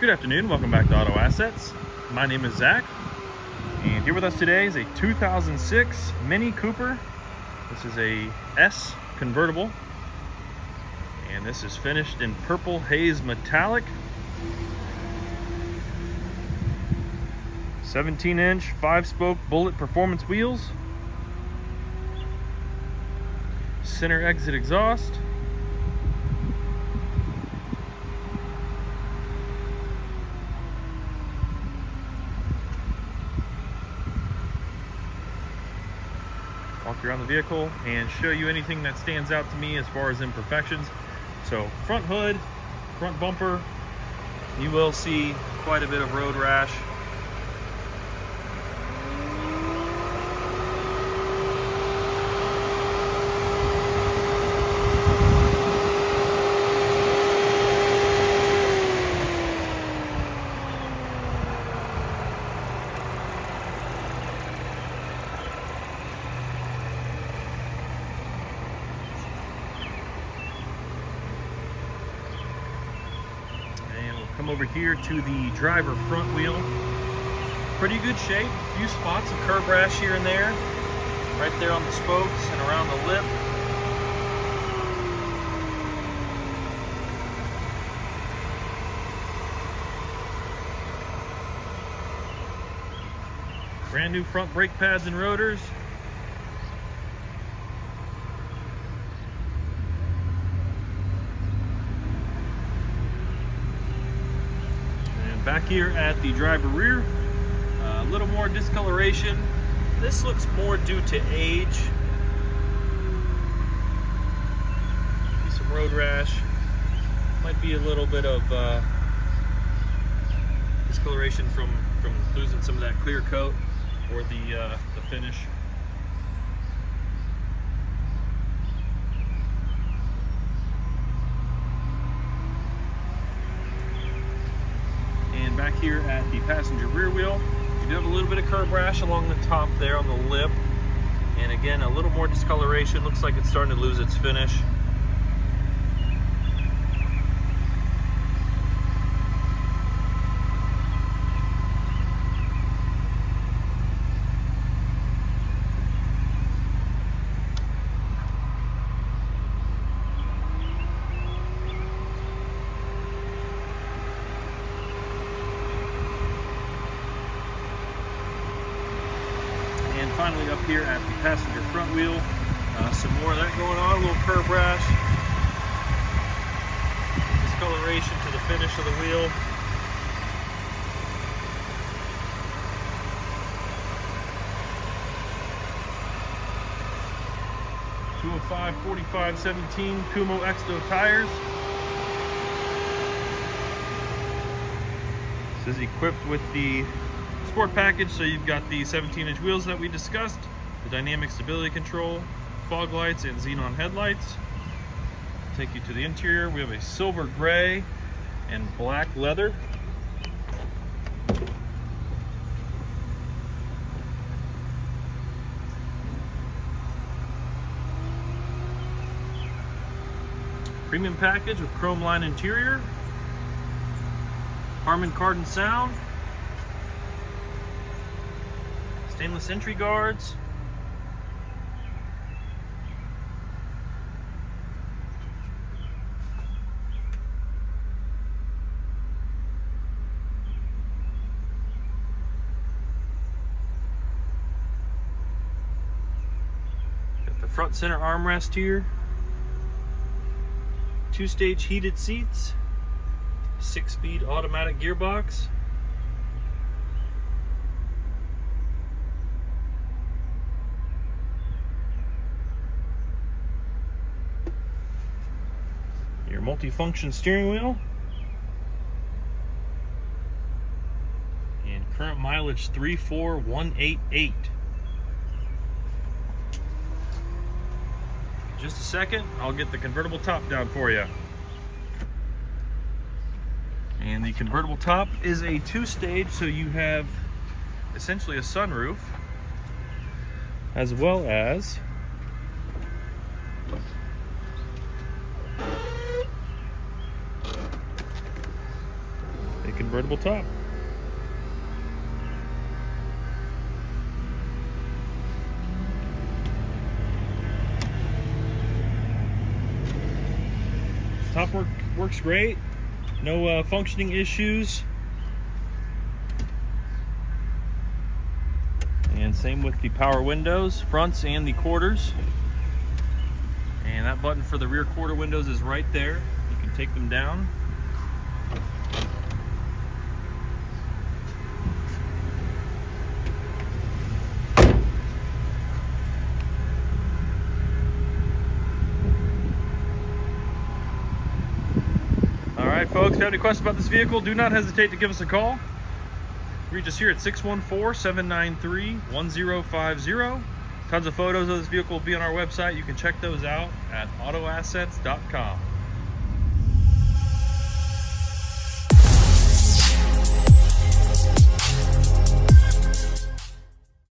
Good afternoon, welcome back to Auto Assets. My name is Zach, and here with us today is a 2006 Mini Cooper. This is a S convertible, and this is finished in purple haze metallic. 17 inch, five spoke bullet performance wheels. Center exit exhaust. Walk around the vehicle and show you anything that stands out to me as far as imperfections. So front hood, front bumper, you will see quite a bit of road rash. And we'll come over here to the driver front wheel. Pretty good shape, a few spots of curb rash here and there. Right there on the spokes and around the lip. Brand new front brake pads and rotors. Back here at the driver rear, a little more discoloration. This looks more due to age. See some road rash. Might be a little bit of uh, discoloration from, from losing some of that clear coat or the, uh, the finish. And back here at the passenger rear wheel, you do have a little bit of curb rash along the top there on the lip. And again, a little more discoloration. Looks like it's starting to lose its finish. And finally up here at the passenger front wheel, uh, some more of that going on, a little curb rash, discoloration to the finish of the wheel. Two hundred five, forty-five, seventeen Kumho Ecsta tires. This is equipped with the sport package. So you've got the 17 inch wheels that we discussed, the dynamic stability control, fog lights and xenon headlights. Take you to the interior. We have a silver gray and black leather. Premium package with chrome line interior, Harman Kardon sound, stainless entry guards. Got the front center armrest here. Two-stage heated seats. Six-speed automatic gearbox. Your multi-function steering wheel. And current mileage 34188 just a second I'll get the convertible top down for you and the convertible top is a two-stage so you have essentially a sunroof as well as convertible top. Top work works great. No uh, functioning issues. And same with the power windows, fronts and the quarters. And that button for the rear quarter windows is right there. You can take them down. Right, folks, if you have any questions about this vehicle, do not hesitate to give us a call. Reach us here at 614-793-1050. Tons of photos of this vehicle will be on our website. You can check those out at autoassets.com.